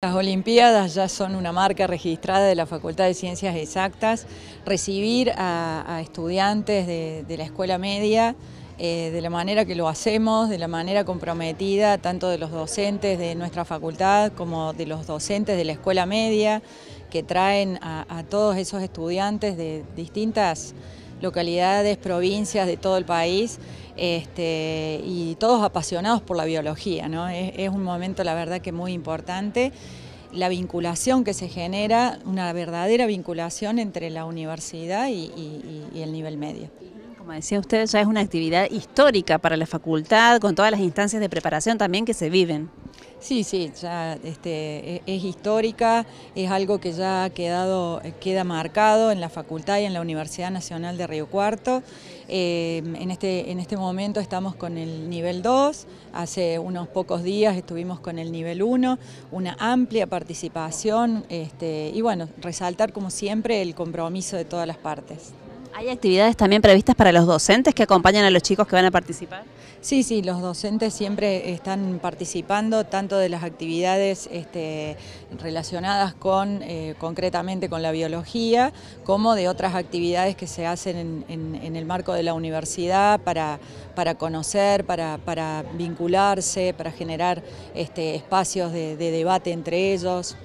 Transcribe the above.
Las Olimpiadas ya son una marca registrada de la Facultad de Ciencias Exactas. Recibir a, estudiantes de, la escuela media eh, de la manera que lo hacemos, de la manera comprometida, tanto de los docentes de nuestra facultad como de los docentes de la escuela media, que traen a, todos esos estudiantes de distintas localidades, provincias de todo el país, este, y todos apasionados por la biología. ¿no? Es, un momento, la verdad, que muy importante. La vinculación que se genera, una verdadera vinculación entre la universidad y, y el nivel medio. Como decía usted, ya es una actividad histórica para la facultad, con todas las instancias de preparación también que se viven. Sí, sí, ya este, e, es histórica, es algo que ya ha quedado, queda marcado en la facultad y en la Universidad Nacional de Río Cuarto. Eh, en, este, en este momento estamos con el nivel 2, hace unos pocos días estuvimos con el nivel 1, una amplia participación este, y bueno, resaltar como siempre el compromiso de todas las partes. ¿Hay actividades también previstas para los docentes que acompañan a los chicos que van a participar? Sí, sí, los docentes siempre están participando tanto de las actividades este, relacionadas con eh, concretamente con la biología, como de otras actividades que se hacen en, el marco de la universidad para, para conocer, para, para vincularse, para generar este, espacios de debate entre ellos.